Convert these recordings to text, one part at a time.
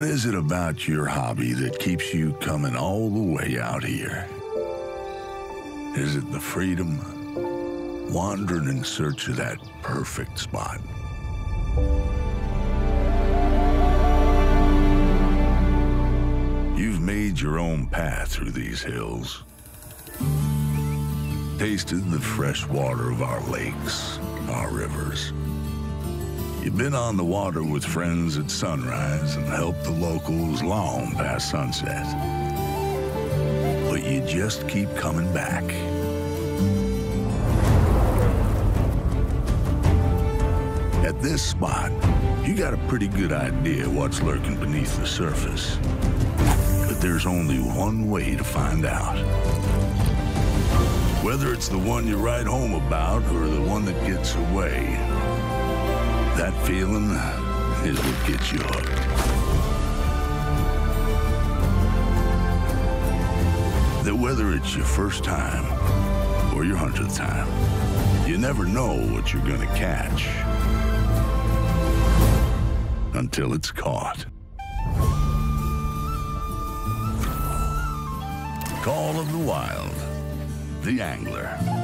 What is it about your hobby that keeps you coming all the way out here? Is it the freedom? Wandering in search of that perfect spot? You've made your own path through these hills. Tasted the fresh water of our lakes, our rivers. You've been on the water with friends at sunrise and helped the locals long past sunset. But you just keep coming back. At this spot, you got a pretty good idea what's lurking beneath the surface. But there's only one way to find out. Whether it's the one you write home about or the one that gets away, that feeling is what gets you hooked. That whether it's your first time or your hundredth time, you never know what you're gonna catch until it's caught. Call of the Wild, the angler.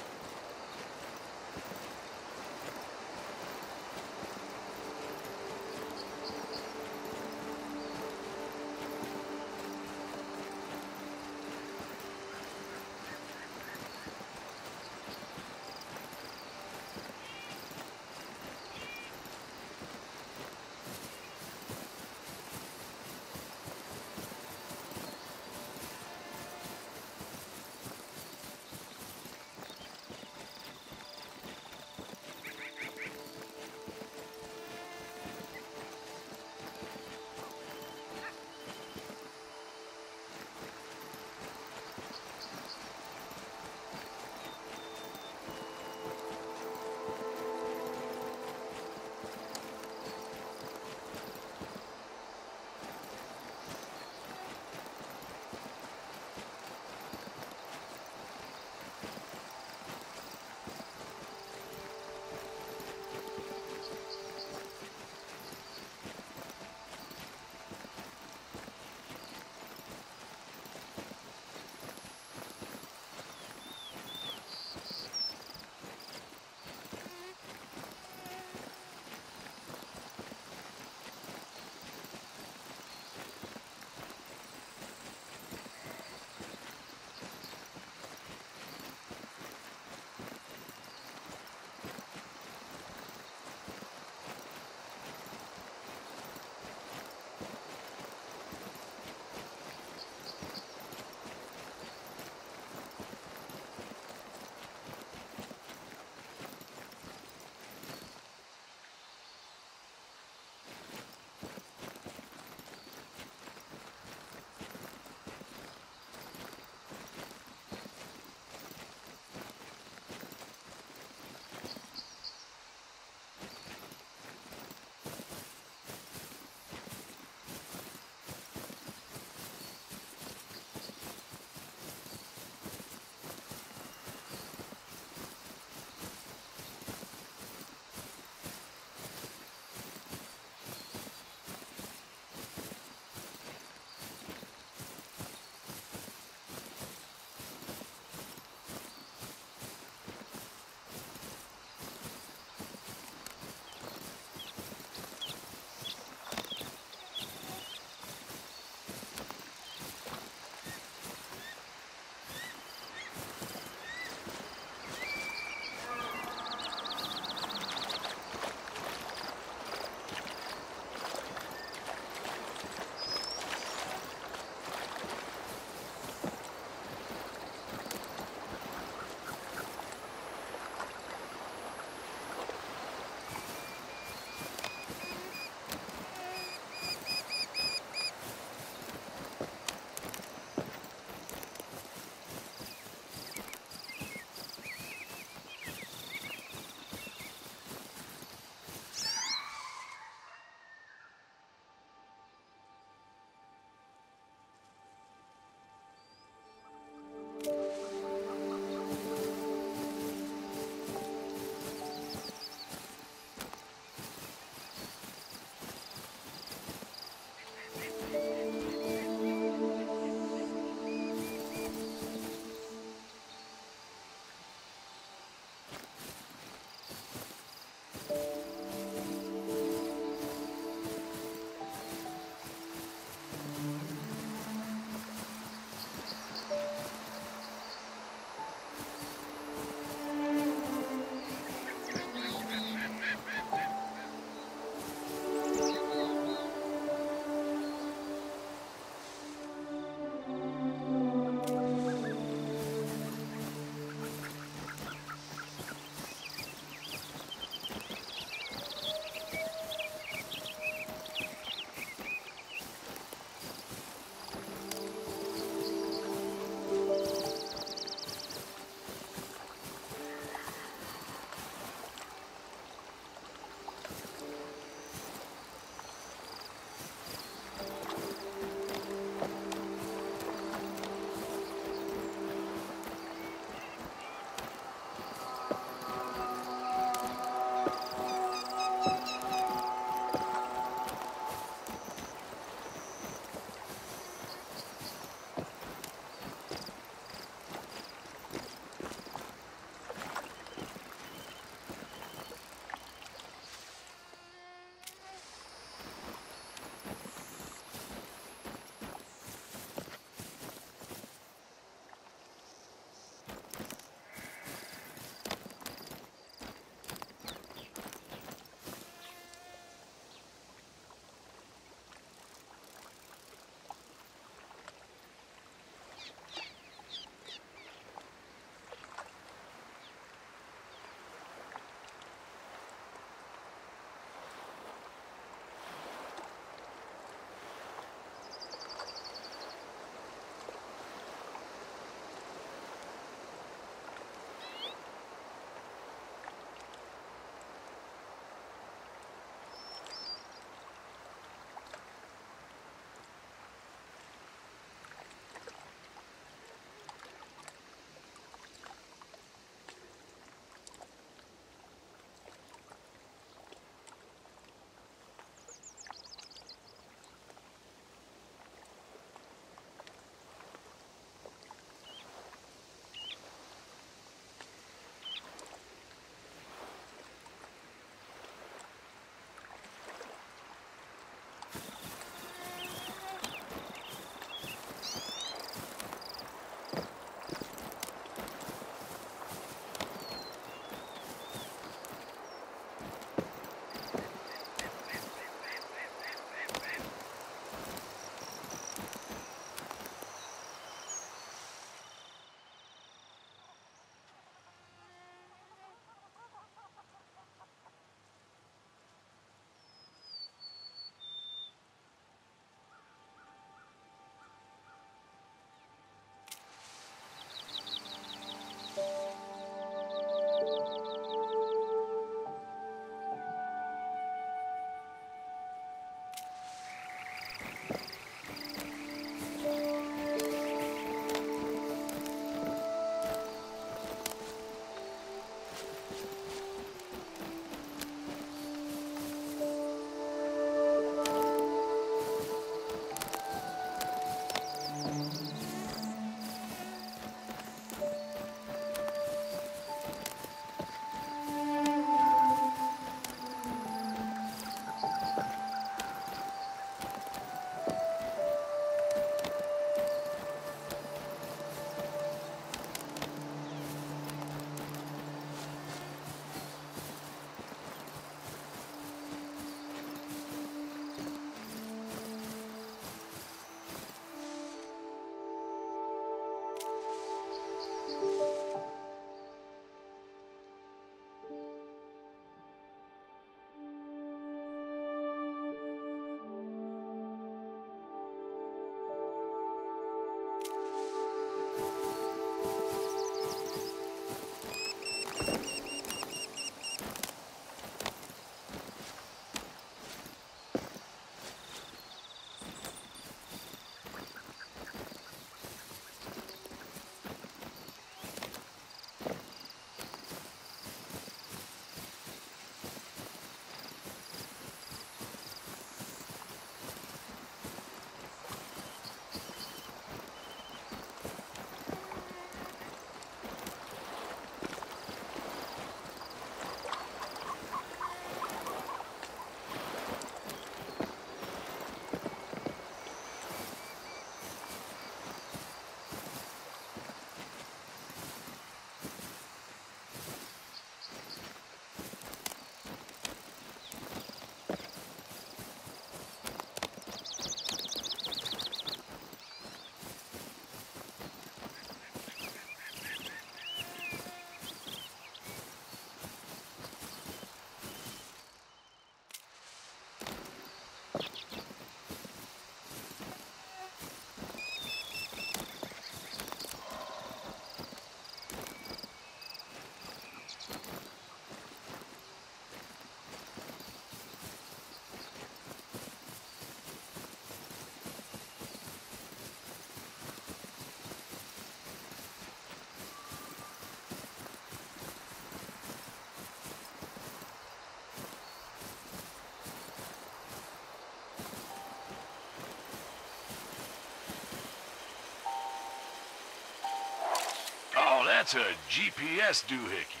Oh, that's a GPS doohickey.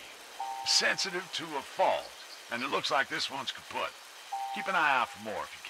Sensitive to a fault. And it looks like this one's kaput. Keep an eye out for more if you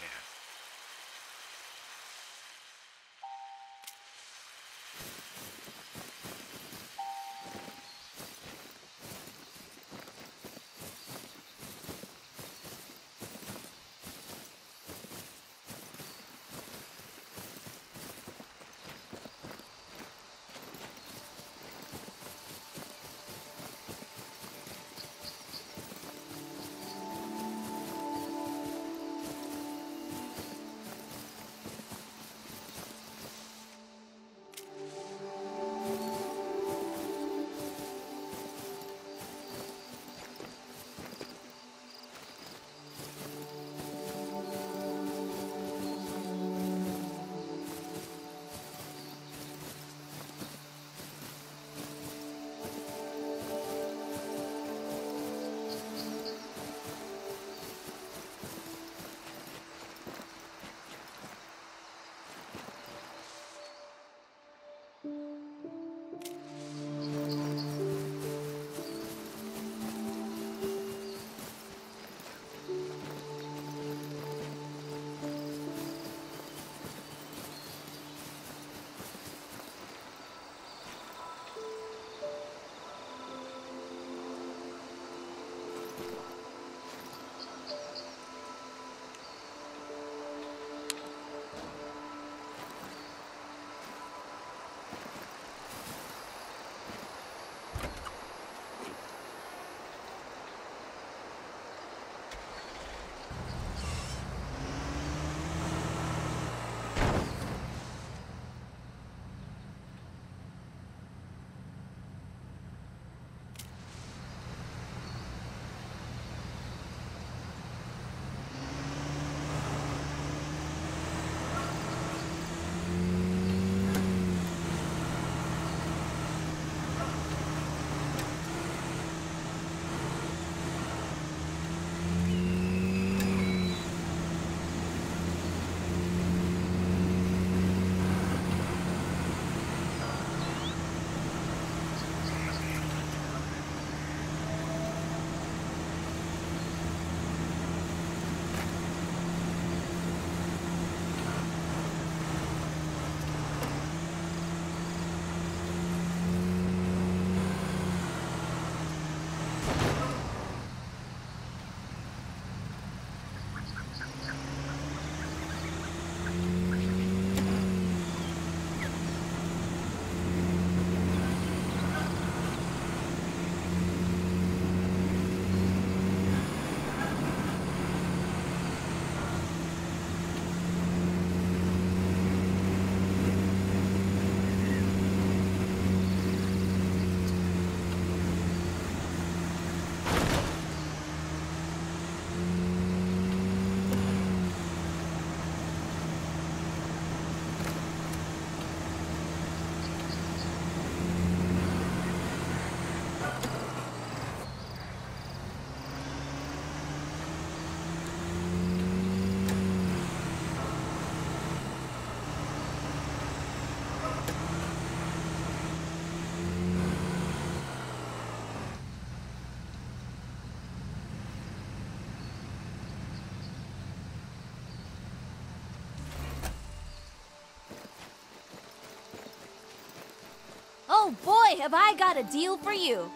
have I got a deal for you.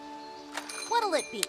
What'll it be?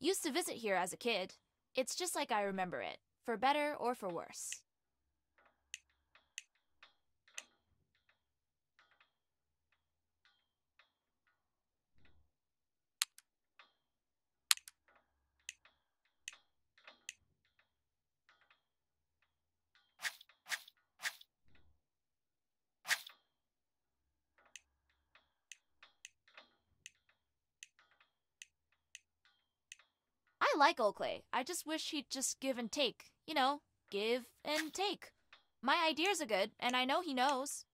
Used to visit here as a kid. It's just like I remember it, for better or for worse. Like Oakley. I just wish he'd just give and take. You know, give and take. My ideas are good, and I know he knows.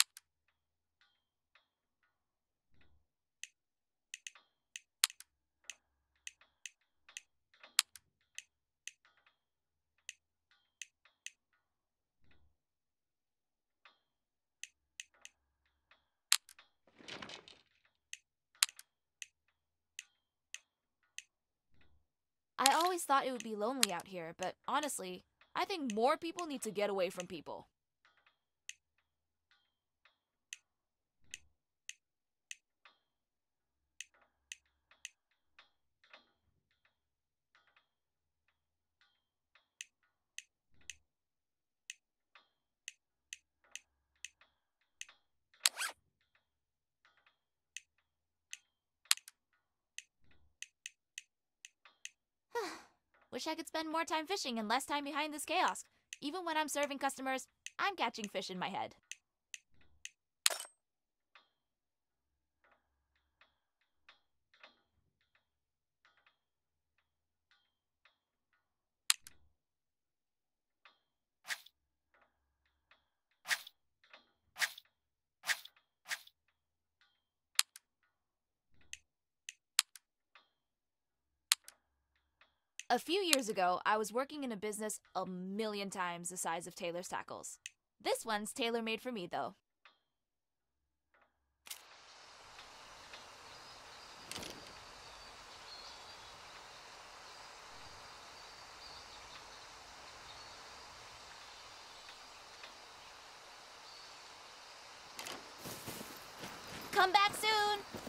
I always thought it would be lonely out here, but honestly, I think more people need to get away from people. Wish I could spend more time fishing and less time behind this kiosk. Even when I'm serving customers, I'm catching fish in my head. A few years ago, I was working in a business a million times the size of Taylor's Tackles. This one's tailor made for me, though. Come back! Soon!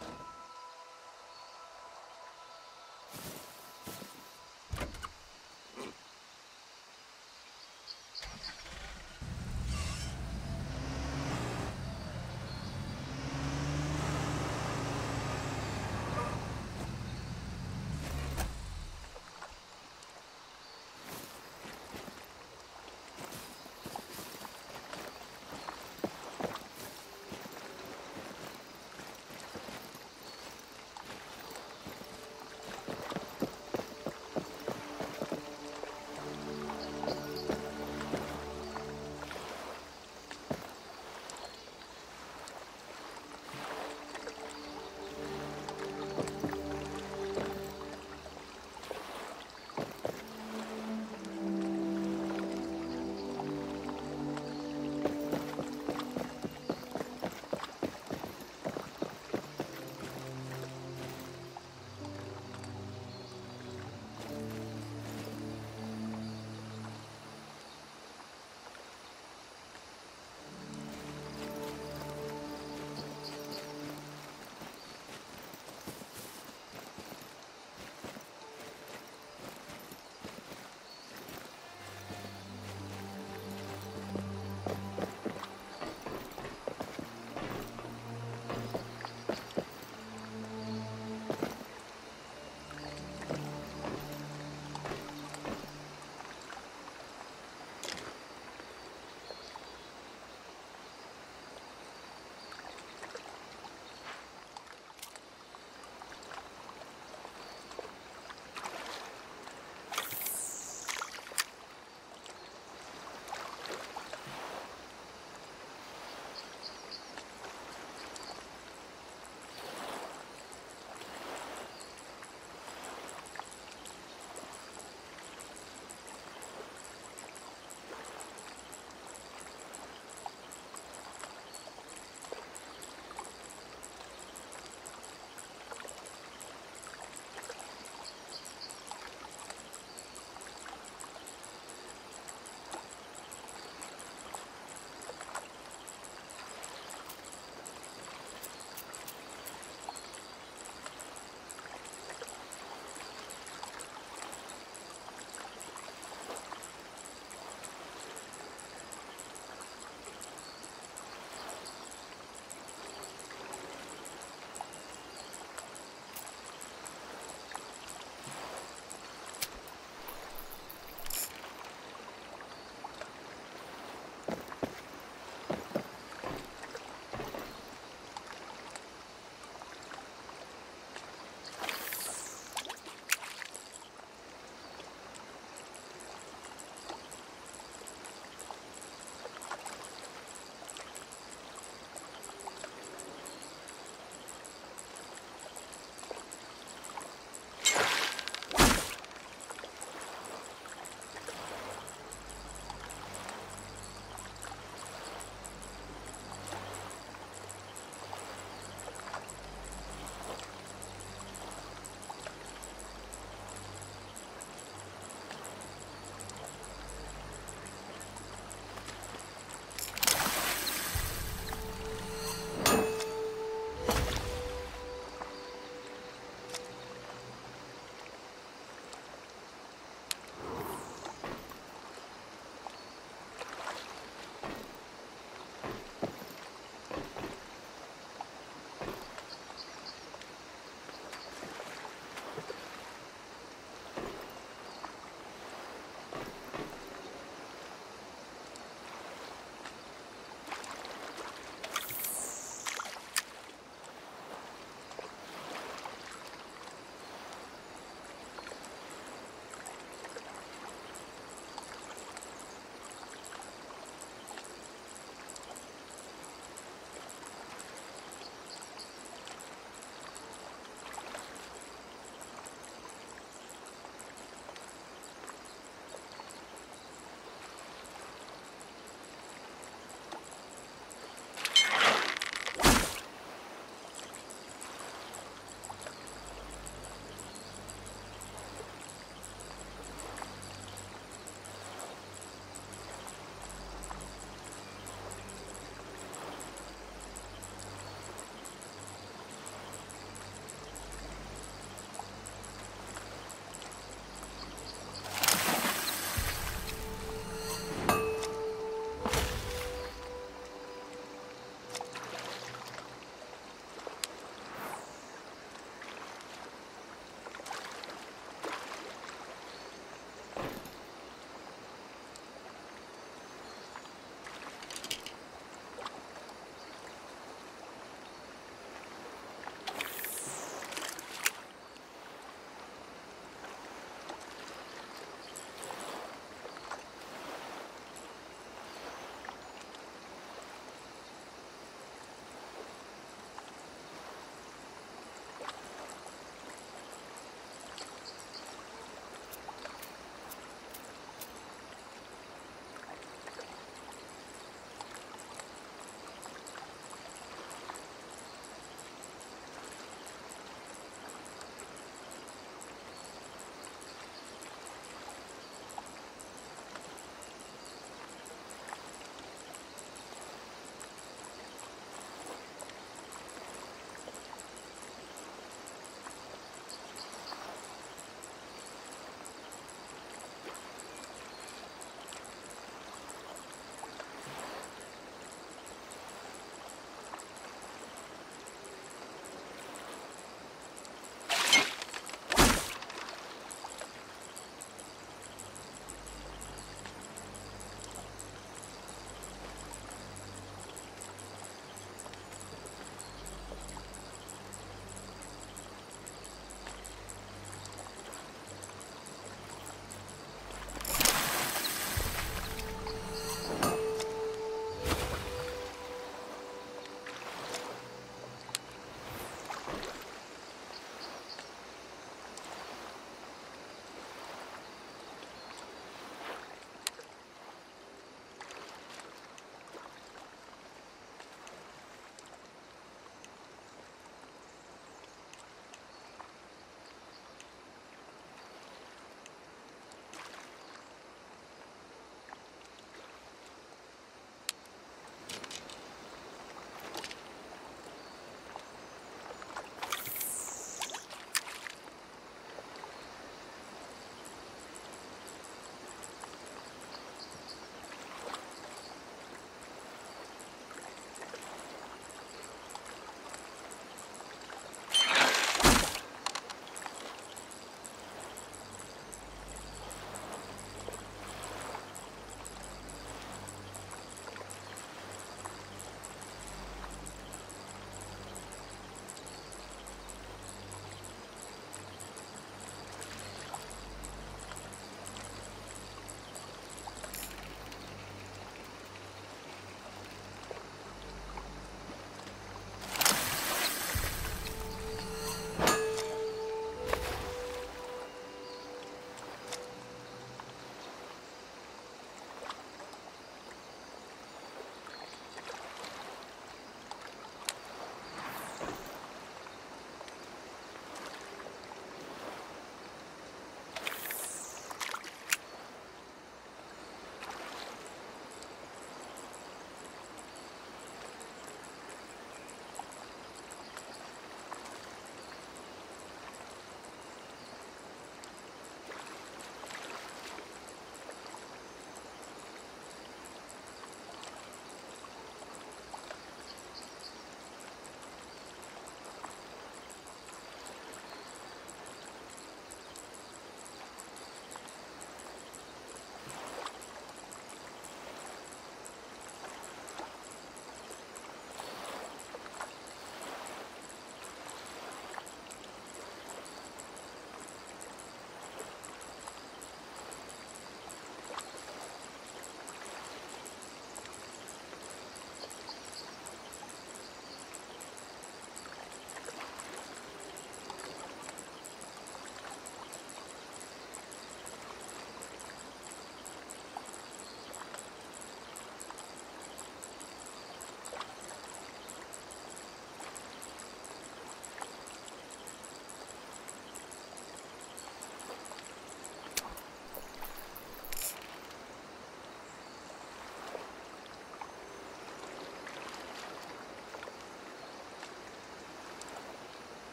you